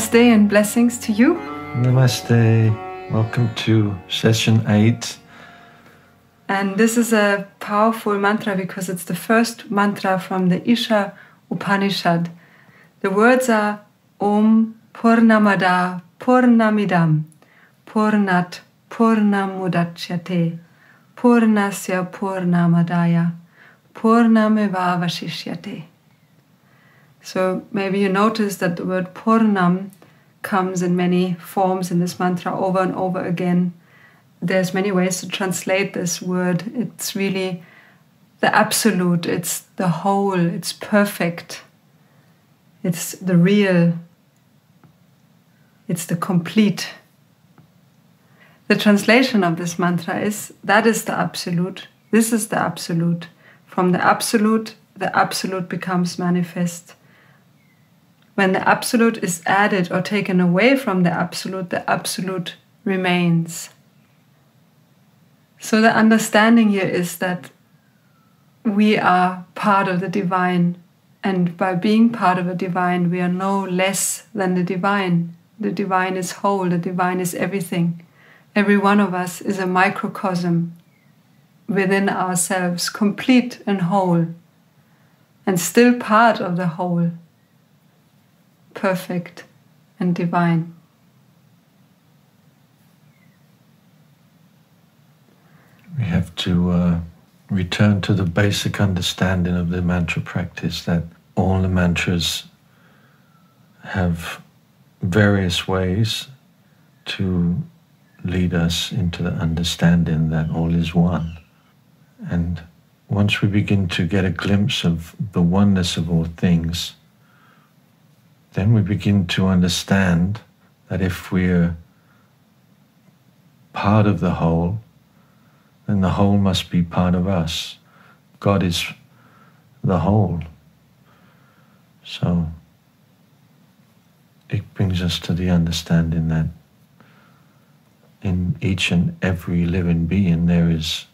Namaste and blessings to you. Namaste. Welcome to session eight. And this is a powerful mantra because it's the first mantra from the Isha Upanishad. The words are Om Purnamada Purnamidam Purnat Purnamudachyate Purnasya Purnamadaya Purnamevavashishyate. So maybe you notice that the word Purnam comes in many forms in this mantra over and over again. There's many ways to translate this word. It's really the absolute, it's the whole, it's perfect, it's the real, it's the complete. The translation of this mantra is that is the absolute, this is the absolute. From the absolute, the absolute becomes manifest. When the absolute is added or taken away from the absolute, the absolute remains. So the understanding here is that we are part of the divine, and by being part of the divine, we are no less than the divine. The divine is whole, the divine is everything. Every one of us is a microcosm within ourselves, complete and whole, and still part of the whole perfect and divine. We have to uh, return to the basic understanding of the mantra practice that all the mantras have various ways to lead us into the understanding that all is one. And once we begin to get a glimpse of the oneness of all things, then we begin to understand that if we're part of the whole, then the whole must be part of us. God is the whole. So it brings us to the understanding that in each and every living being there is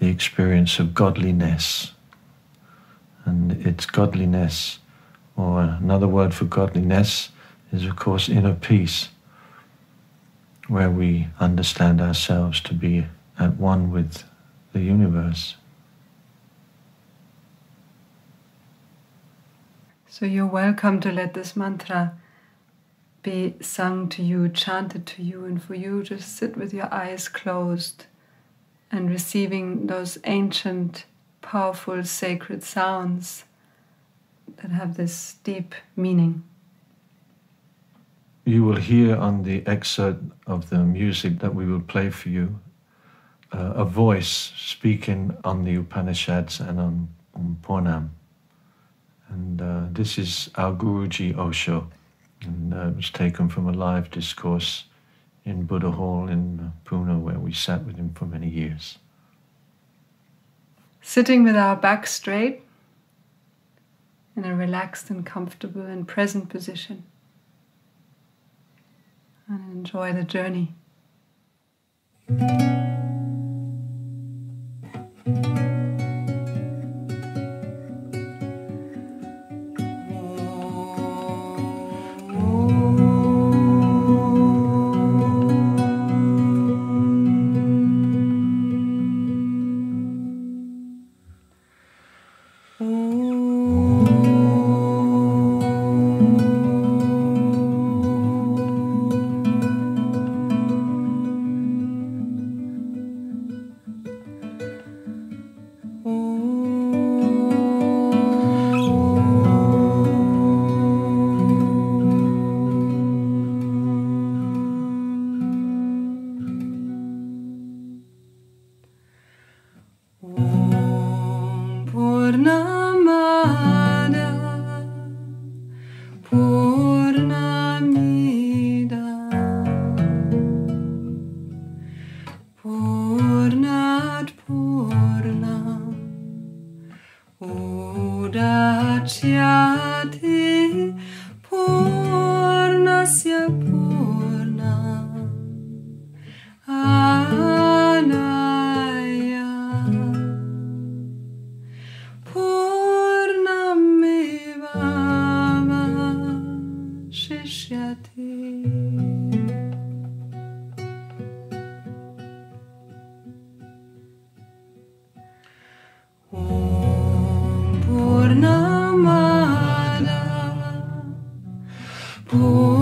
the experience of godliness. And it's godliness or another word for godliness is, of course, inner peace, where we understand ourselves to be at one with the universe. So you're welcome to let this mantra be sung to you, chanted to you, and for you to sit with your eyes closed and receiving those ancient, powerful, sacred sounds that have this deep meaning. You will hear on the excerpt of the music that we will play for you uh, a voice speaking on the Upanishads and on, on Purnam. And uh, this is our Guruji Osho. And uh, it was taken from a live discourse in Buddha Hall in Pune, where we sat with him for many years. Sitting with our back straight, in a relaxed and comfortable and present position. And enjoy the journey. Te Purnasya Purnam Anaya Purnameva Shishyati Om Purnameva 不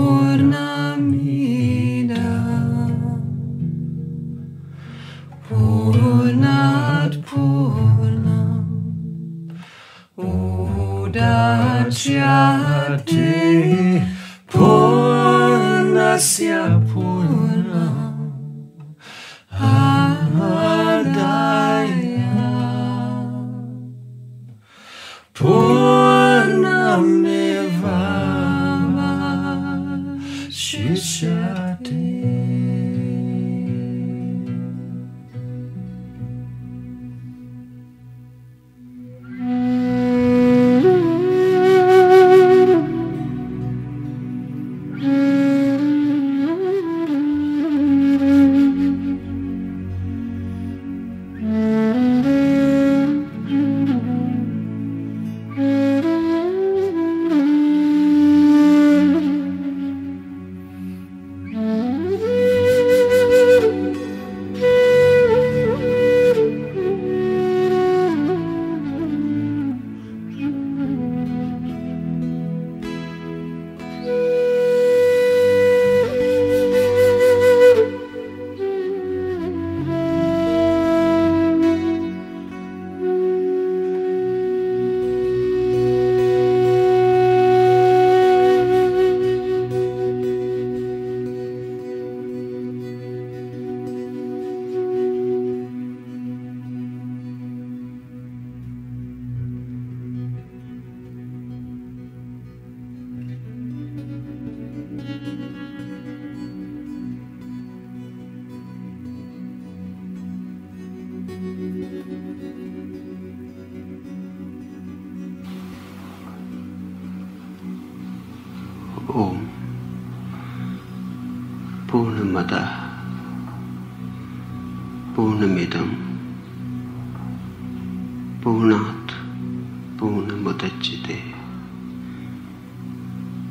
mata purnamidam purnat purnamudachyate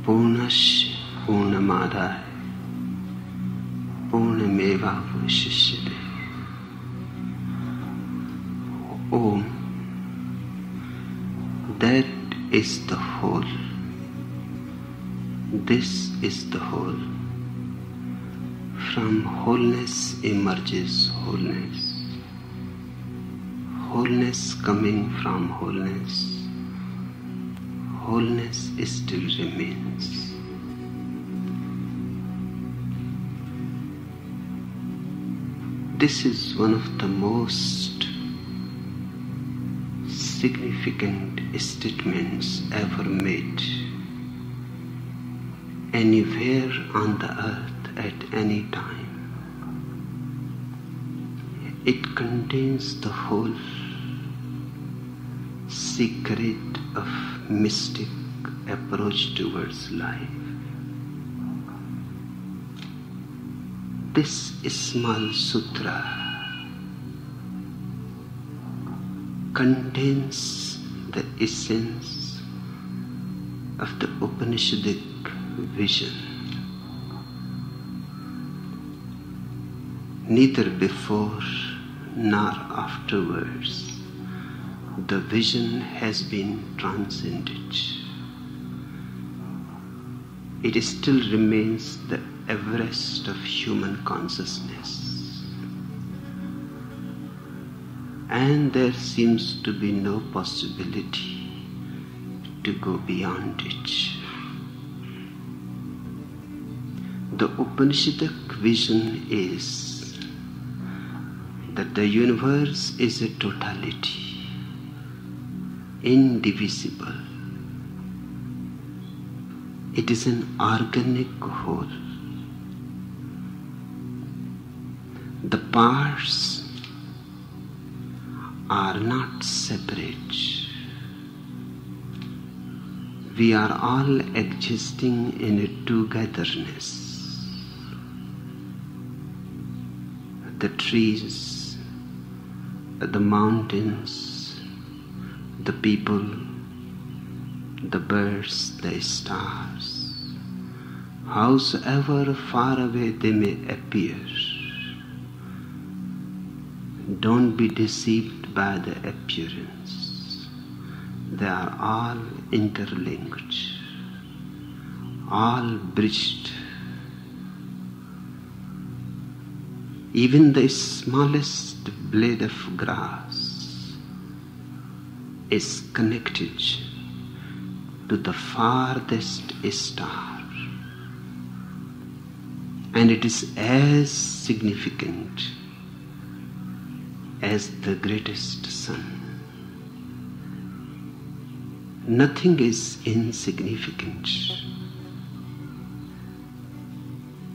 purnasya purnamadaya purnameva that is the whole this is the whole emerges wholeness. Wholeness coming from wholeness. Wholeness still remains. This is one of the most significant statements ever made anywhere on the earth any time. It contains the whole secret of mystic approach towards life. This small sutra contains the essence of the Upanishadic vision. Neither before nor afterwards. The vision has been transcended. It still remains the Everest of human consciousness. And there seems to be no possibility to go beyond it. The Upanishadic vision is that the universe is a totality, indivisible. It is an organic whole. The parts are not separate. We are all existing in a togetherness. The trees the mountains, the people, the birds, the stars, howsoever far away they may appear, Don't be deceived by the appearance. They are all interlinked, all bridged. Even the smallest blade of grass is connected to the farthest star, and it is as significant as the greatest sun. Nothing is insignificant.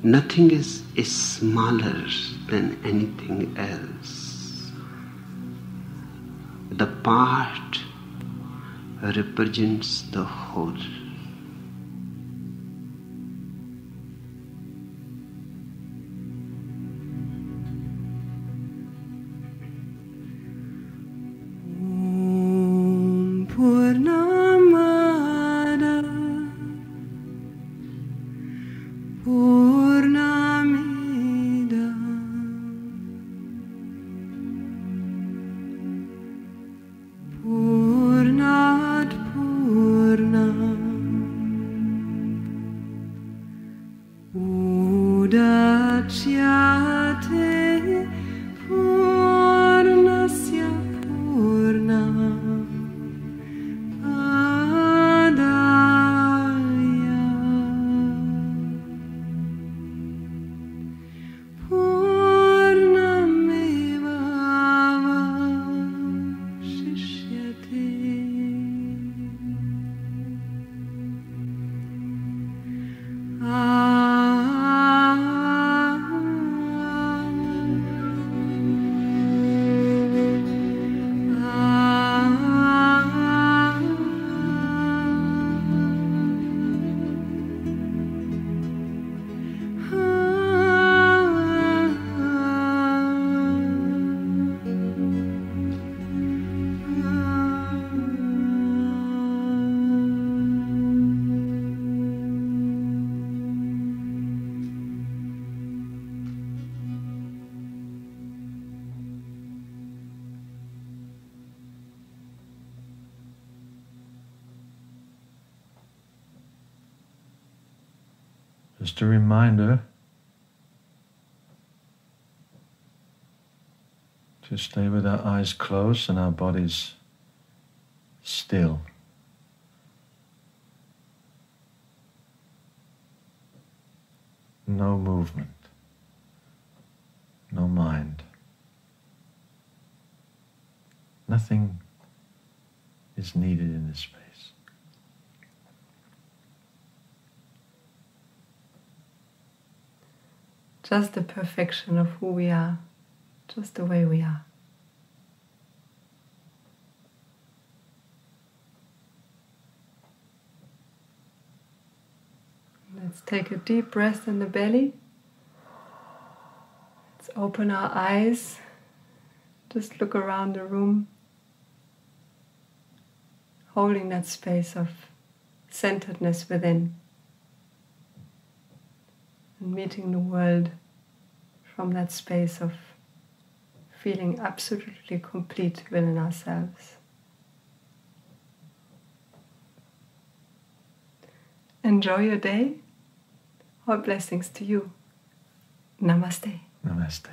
Nothing is, is smaller than anything else. The part represents the whole. Just a reminder to stay with our eyes closed and our bodies still. No movement, no mind. Nothing is needed in this space. Just the perfection of who we are, just the way we are. Let's take a deep breath in the belly. Let's open our eyes. Just look around the room, holding that space of centeredness within and meeting the world from that space of feeling absolutely complete within ourselves. Enjoy your day. All blessings to you. Namaste. Namaste.